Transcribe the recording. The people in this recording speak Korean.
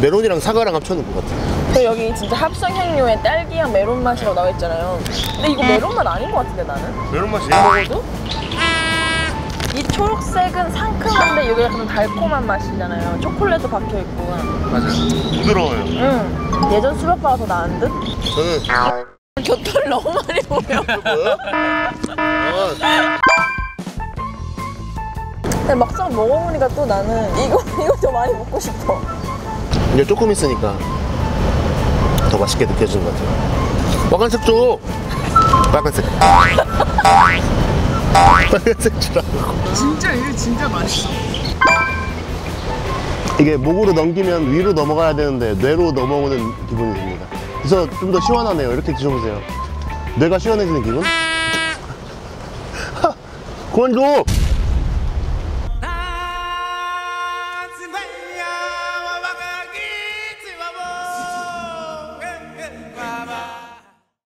메론이랑 사과랑 합쳐놓은 것 같아. 근데 여기 진짜 합성 향료에 딸기향 메론 맛이라고 나와 있잖아요. 근데 이거 메론 맛 아닌 것 같은데 나는? 메론 맛이 먹어도? 이 초록색은 상큼한데 여기 약간 달콤한 맛이잖아요. 초콜릿도 박혀 있고. 맞아. 부드러워요. 응. 예전 수박바가 더 나은 듯? 저는 곁털 너무 많이 보여. 아, 근데 막상 먹어보니까 또 나는 이거 이거 더 많이 먹고 싶어. 이제 조금 있으니까 더 맛있게 느껴지는 것 같아요. 빨간색 줘. 빨간색. 빨간색 주라고. 진짜 이거 진짜 맛있어. 이게 목으로 넘기면 위로 넘어가야 되는데 뇌로 넘어오는 기분이 듭니다. 그래서 좀 더 시원하네요. 이렇게 드셔보세요. 뇌가 시원해지는 기분? 줘!